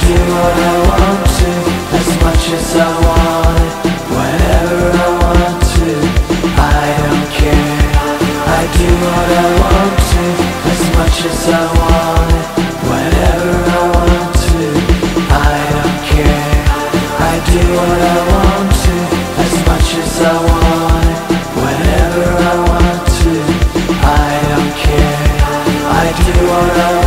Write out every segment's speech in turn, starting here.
do what I want to, as much as I want it, whenever I want to, I don't care. I do what I want to, as much as I want it, whenever I want to, I don't care. I do what I want to, as much as I want it, whenever I want to, I don't care. I do what I want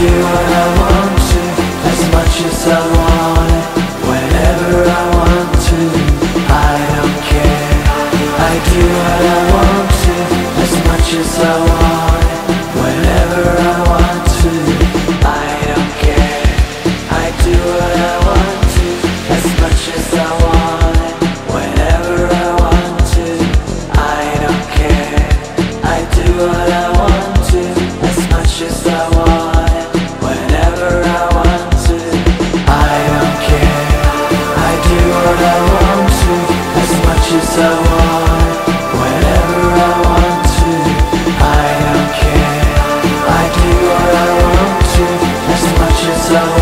do what I want to As much as I want it Whenever I want to I don't care. I do what I want to As much as I want. so